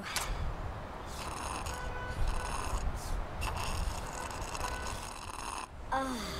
Whew. Ah.